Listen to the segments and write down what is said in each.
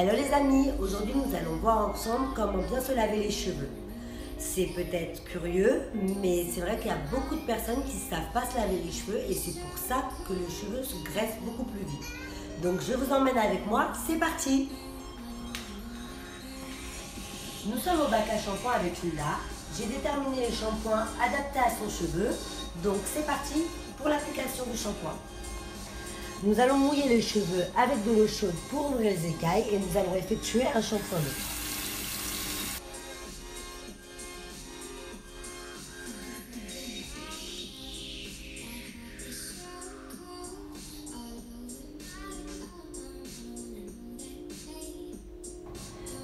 Hello les amis, aujourd'hui nous allons voir ensemble comment bien se laver les cheveux. C'est peut-être curieux, mais c'est vrai qu'il y a beaucoup de personnes qui ne savent pas se laver les cheveux et c'est pour ça que le cheveu se graisse beaucoup plus vite. Donc je vous emmène avec moi, c'est parti Nous sommes au bac à shampoing avec Linda. J'ai déterminé le shampoing adapté à son cheveu. Donc c'est parti pour l'application du shampoing. Nous allons mouiller les cheveux avec de l'eau chaude pour ouvrir les écailles et nous allons effectuer un shampoing.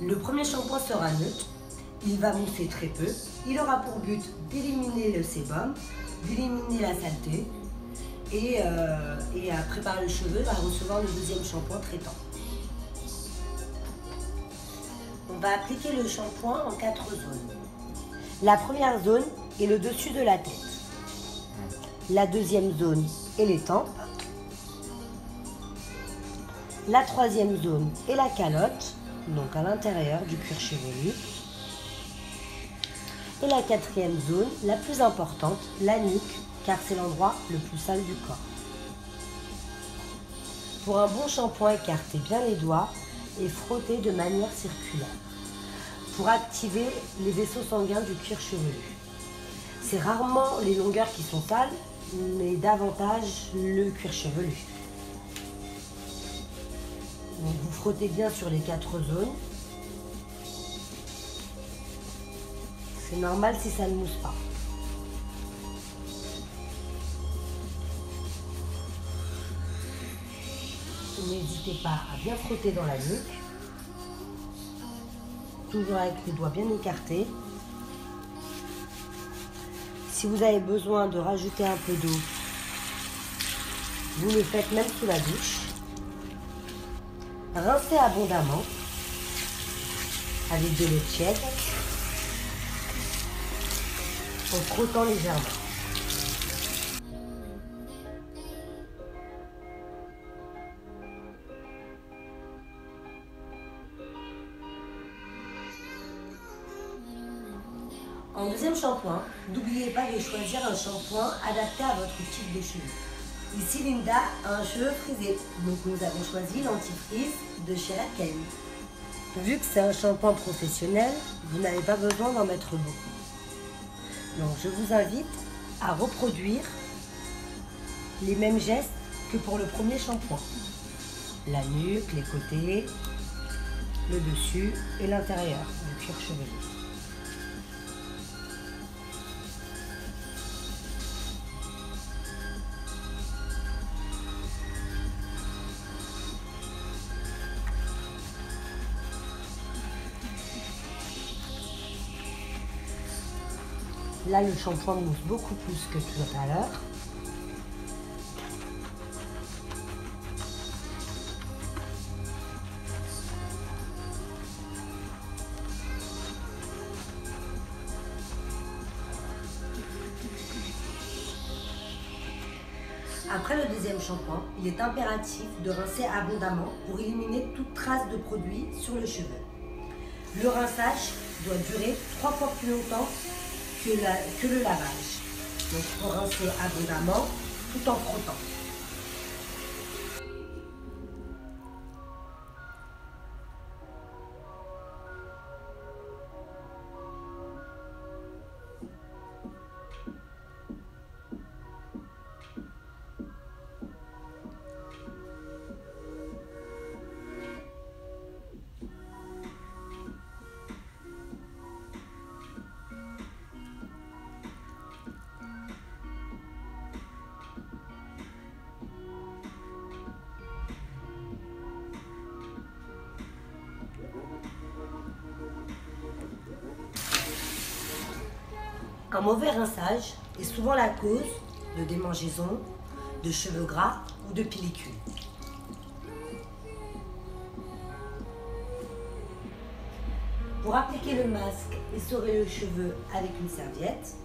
Le premier shampoing sera neutre, il va mousser très peu, il aura pour but d'éliminer le sébum, d'éliminer la saleté et, euh, à préparer le cheveu va recevoir le deuxième shampoing traitant. On va appliquer le shampoing en quatre zones. La première zone est le dessus de la tête. La deuxième zone est les tempes. La troisième zone est la calotte, donc à l'intérieur du cuir chevelu. Et la quatrième zone, la plus importante, la nuque, car c'est l'endroit le plus sale du corps. Pour un bon shampoing, écartez bien les doigts et frottez de manière circulaire pour activer les vaisseaux sanguins du cuir chevelu. C'est rarement les longueurs qui sont sales, mais davantage le cuir chevelu. vous frottez bien sur les quatre zones. C'est normal si ça ne mousse pas. N'hésitez pas à bien frotter dans la nuque. Toujours avec les doigts bien écartés. Si vous avez besoin de rajouter un peu d'eau, vous le faites même sous la douche. Rincez abondamment avec de l'eau tiède en frottant légèrement. En deuxième shampoing, n'oubliez pas de choisir un shampoing adapté à votre type de cheveux. Ici, Linda a un cheveu frisé, donc nous avons choisi l'antifreeze de chez Laken. Vu que c'est un shampoing professionnel, vous n'avez pas besoin d'en mettre beaucoup. Donc je vous invite à reproduire les mêmes gestes que pour le premier shampoing. La nuque, les côtés, le dessus et l'intérieur du cuir chevelu. Là, le shampoing mousse beaucoup plus que tout à l'heure. Après le deuxième shampoing, il est impératif de rincer abondamment pour éliminer toute trace de produit sur le cheveu. Le rinçage doit durer trois fois plus longtemps que, le lavage. Donc, rincer abondamment tout en frottant. Un mauvais rinçage est souvent la cause de démangeaisons, de cheveux gras ou de pellicules. Pour appliquer le masque, essorez le cheveu avec une serviette.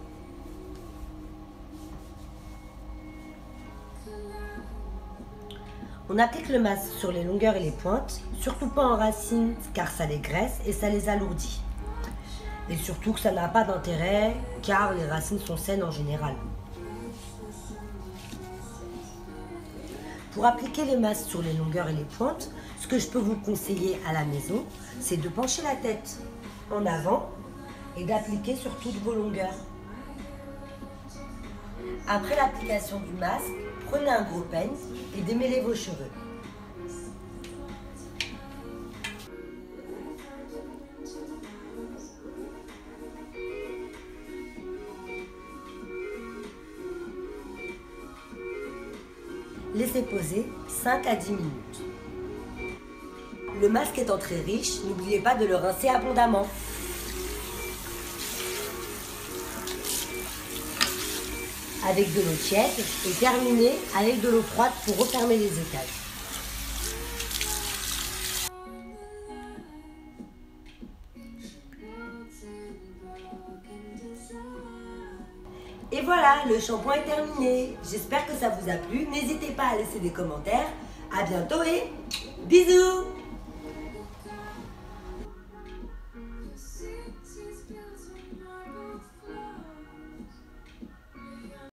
On applique le masque sur les longueurs et les pointes, surtout pas en racines car ça les graisse et ça les alourdit. Et surtout que ça n'a pas d'intérêt car les racines sont saines en général. Pour appliquer les masques sur les longueurs et les pointes, ce que je peux vous conseiller à la maison, c'est de pencher la tête en avant et d'appliquer sur toutes vos longueurs. Après l'application du masque, prenez un gros peigne et démêlez vos cheveux. Laissez poser 5 à 10 minutes. Le masque étant très riche, n'oubliez pas de le rincer abondamment. avec de l'eau tiède et terminer avec de l'eau froide pour refermer les écailles. Voilà, le shampoing est terminé. J'espère que ça vous a plu. N'hésitez pas à laisser des commentaires. À bientôt et bisous